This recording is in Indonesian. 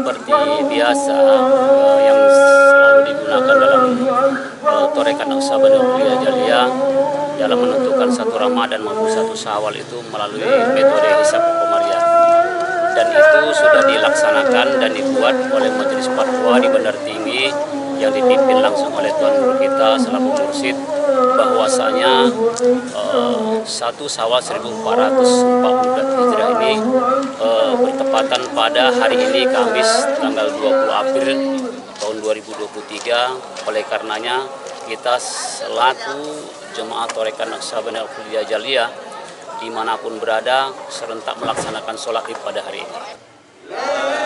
seperti biasa uh, yang selalu digunakan dalam uh, torekan Aksaban Kuliah Jalia dalam menentukan satu Ramadan maupun satu Syawal itu melalui metode hisab komariah dan itu sudah dilaksanakan dan dibuat oleh Majelis Fatwa di Bandar Tinggi yang dipimpin langsung oleh Tuan Guru kita selaku mursid bahwasanya uh, satu Syawal 1444 Hijrah ini uh, bertepatan pada hari ini Kamis tanggal 20 April tahun 2023 oleh karenanya kita selaku jemaah Torekan Naksaban Al-Kuliah Jaliyah di mana pun berada serentak melaksanakan sholat id pada hari ini.